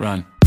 Run.